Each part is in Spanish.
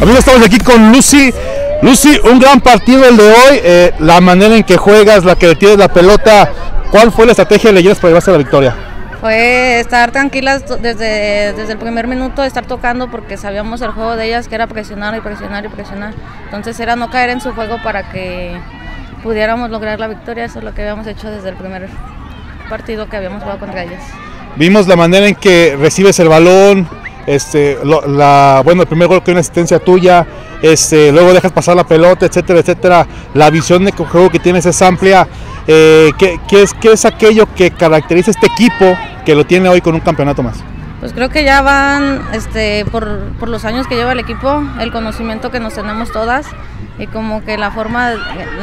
Amigos, estamos aquí con Lucy. Lucy, un gran partido el de hoy. Eh, la manera en que juegas, la que tienes la pelota. ¿Cuál fue la estrategia de Leyendas para llevarse a la victoria? Fue estar tranquilas desde, desde el primer minuto, estar tocando porque sabíamos el juego de ellas que era presionar y presionar y presionar. Entonces era no caer en su juego para que pudiéramos lograr la victoria. Eso es lo que habíamos hecho desde el primer partido que habíamos jugado contra ellas. Vimos la manera en que recibes el balón, este, la, bueno, el primer gol que una asistencia tuya, este, luego dejas pasar la pelota, etcétera, etcétera. La visión de juego que tienes es amplia. Eh, ¿qué, es, ¿Qué es aquello que caracteriza este equipo que lo tiene hoy con un campeonato más? Pues creo que ya van, este, por, por, los años que lleva el equipo, el conocimiento que nos tenemos todas y como que la forma,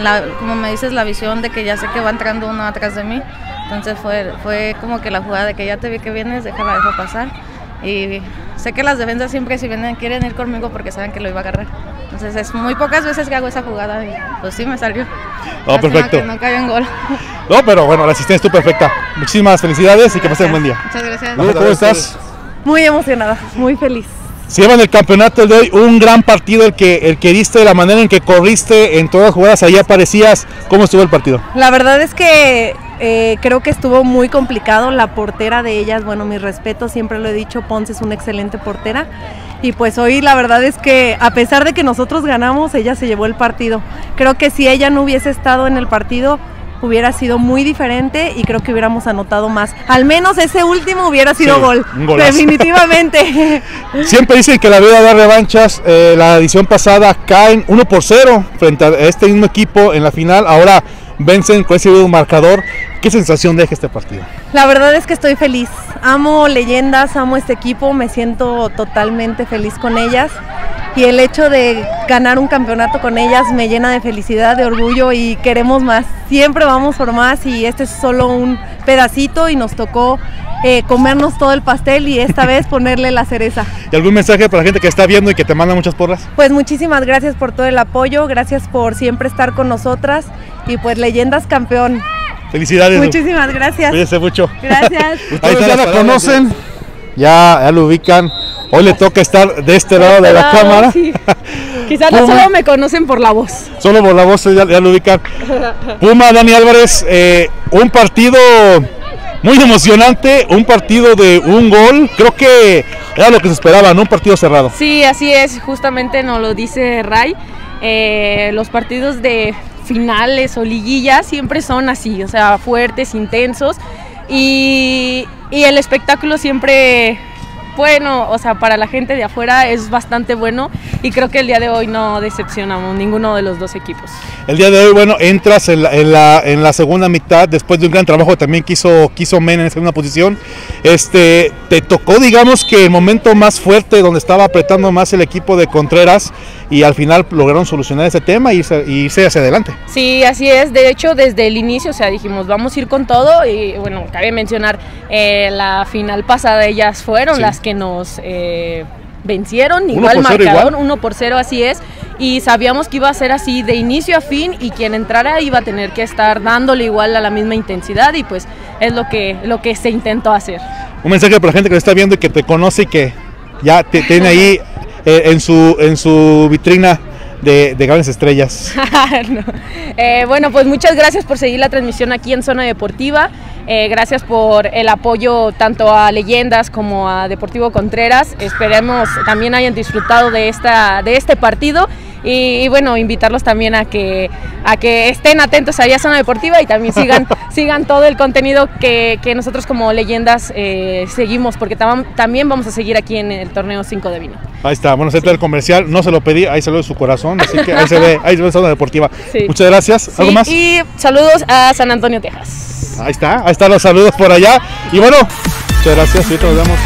la, como me dices, la visión de que ya sé que va entrando uno atrás de mí. Entonces fue, fue como que la jugada de que ya te vi que vienes, déjala, dejo pasar. Y sé que las defensas siempre si vienen quieren ir conmigo porque saben que lo iba a agarrar. Entonces es muy pocas veces que hago esa jugada y pues sí me salió. Oh, perfecto. no cayó en gol. No, pero bueno, la asistencia estuvo perfecta. Muchísimas felicidades y que pasen un buen día. Muchas gracias. ¿Cómo estás? Muy emocionada, muy feliz. Se llevan el campeonato de hoy, un gran partido el que, el que diste, la manera en que corriste en todas las jugadas, ahí aparecías. ¿Cómo estuvo el partido? La verdad es que eh, creo que estuvo muy complicado. La portera de ellas, bueno, mi respeto, siempre lo he dicho, Ponce es una excelente portera. Y pues hoy la verdad es que a pesar de que nosotros ganamos, ella se llevó el partido. Creo que si ella no hubiese estado en el partido, hubiera sido muy diferente y creo que hubiéramos anotado más. Al menos ese último hubiera sido gol. Definitivamente. Siempre dicen que la vida da revanchas. Eh, la edición pasada caen 1 por 0 frente a este mismo equipo en la final. Ahora vencen con ese marcador. ¿Qué sensación deja este partido? La verdad es que estoy feliz. Amo leyendas, amo este equipo, me siento totalmente feliz con ellas. Y el hecho de ganar un campeonato con ellas me llena de felicidad, de orgullo y queremos más. Siempre vamos por más y este es solo un pedacito y nos tocó eh, comernos todo el pastel y esta vez ponerle la cereza. ¿Y algún mensaje para la gente que está viendo y que te manda muchas porras? Pues muchísimas gracias por todo el apoyo, gracias por siempre estar con nosotras y pues leyendas campeón. Felicidades. Muchísimas gracias. Cuídense mucho. Gracias. Ahí ya la conocen, ya, ya, lo ubican. Hoy le toca estar de este lado de, la cámara. Quizás no solo me conocen por la voz. Solo por la voz ya, lo ubican. Puma, Dani Álvarez, eh, un partido muy emocionante, un partido de un gol. Creo que era lo que se esperaba, ¿no? Un partido cerrado. Sí, así es, justamente nos lo dice Ray. Eh, los partidos de finales o liguillas siempre son así, o sea, fuertes, intensos y, y el espectáculo siempre bueno, o sea, para la gente de afuera es bastante bueno y creo que el día de hoy no decepcionamos ninguno de los dos equipos. El día de hoy, bueno, entras en la, en la, segunda mitad después de un gran trabajo también que hizo, quiso Men en segunda posición. Este, te tocó, digamos que el momento más fuerte donde estaba apretando más el equipo de Contreras y al final lograron solucionar ese tema y irse, hacia adelante. Sí, así es. De hecho, desde el inicio, o sea, dijimos, vamos a ir con todo y bueno, cabe mencionar, eh, la final pasada ellas fueron las que nos eh, vencieron, igual marcador, uno por cero, así es. Y sabíamos que iba a ser así de inicio a fin y quien entrara iba a tener que estar dándole igual a la misma intensidad y pues es lo que, lo que se intentó hacer. Un mensaje para la gente que te está viendo y que te conoce y que ya te tiene ahí eh, en, su, en su vitrina de, grandes estrellas. Eh, bueno, pues muchas gracias por seguir la transmisión aquí en Zona Deportiva. Eh, gracias por el apoyo tanto a Leyendas como a Deportivo Contreras. Esperemos también hayan disfrutado de, esta, de este partido y, bueno, invitarlos también a que, a que estén atentos a Zona Deportiva y también sigan, sigan todo el contenido que, nosotros como leyendas eh, seguimos, porque también vamos a seguir aquí en el torneo 5 de vino. Ahí está, bueno, se el comercial, no se lo pedí, ahí lo de su corazón, así que ahí se ve, ahí se ve Zona Deportiva. Muchas gracias. ¿Algo más? Y saludos a San Antonio, Texas. Ahí está, ahí están los saludos por allá. Y bueno, muchas gracias y nos vemos.